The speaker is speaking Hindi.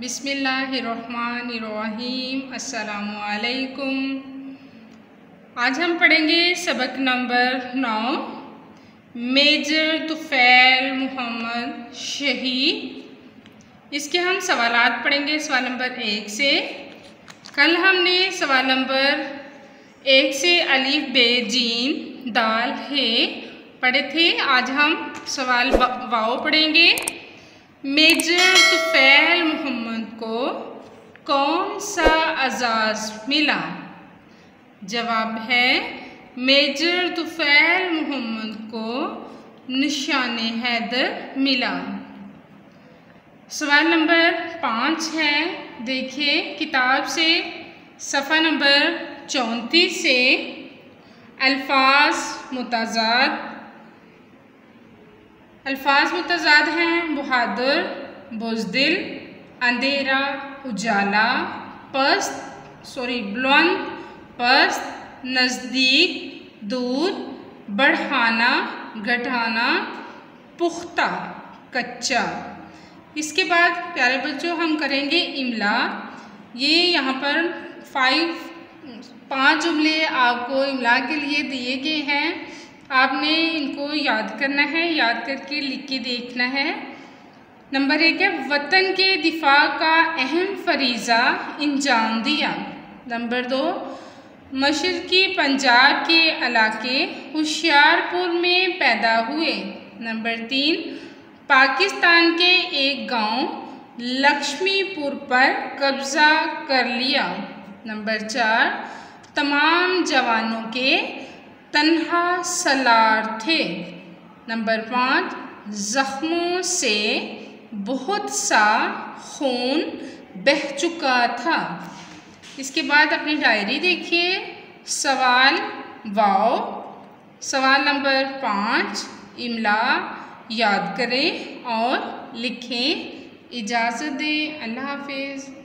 बिसमीम असलकुम आज हम पढ़ेंगे सबक नंबर नौ। मेजर तुफ़ैल मोहम्मद शहीद इसके हम सवालात पढ़ेंगे सवाल नंबर एक से। कल हमने सवाल नंबर एक से अलीफ बे जीन दाल है पढ़े थे। आज हम सवाल वाओ पढ़ेंगे। मेजर तुफ़ैल कौन सा अजाज़ मिला? जवाब है, मेजर तुफ़ैल मोहम्मद को निशान हैदर मिला। सवाल नंबर पाँच है, देखिए किताब से। सफ़ा नंबर चौंतीस से। अल्फाज मुताजाद। अल्फाज मुतजाद हैं, बहादुर, बुजदिल। अंधेरा, उजाला, पस्त सॉरी बुलंद पस्त, नज़दीक, दूर, बढ़ाना, घटाना, पुख्ता, कच्चा। इसके बाद, प्यारे बच्चों, हम करेंगे इमला। ये यहाँ पर फाइव पाँच जुमले आपको इमला के लिए दिए गए हैं। आपने इनको याद करना है, याद करके लिख के देखना है। नंबर एक है, वतन के दिफा का अहम फरीज़ा इंजाम दिया। नंबर दो मशरकी पंजाब के इलाके होशियारपुर में पैदा हुए। नंबर तीन, पाकिस्तान के एक गाँव लक्ष्मीपुर पर कब्ज़ा कर लिया। नंबर चार, तमाम जवानों के तन्हा सलार थे। नंबर पाँच, ज़ख्मों से बहुत सा खून बह चुका था। इसके बाद अपनी डायरी देखिए। सवाल वाओ। सवाल नंबर पाँच, इमला याद करें और लिखें, इजाज़त दें। अल्लाह हाफिज़।